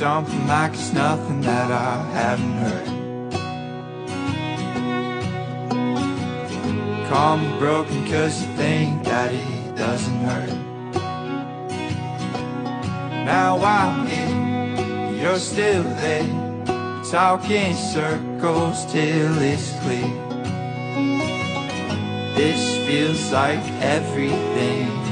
something like it's nothing that I haven't heard. Call me broken cause you think that it doesn't hurt. Now I'm here, you're still there Talking circles till it's clear. This feels like everything.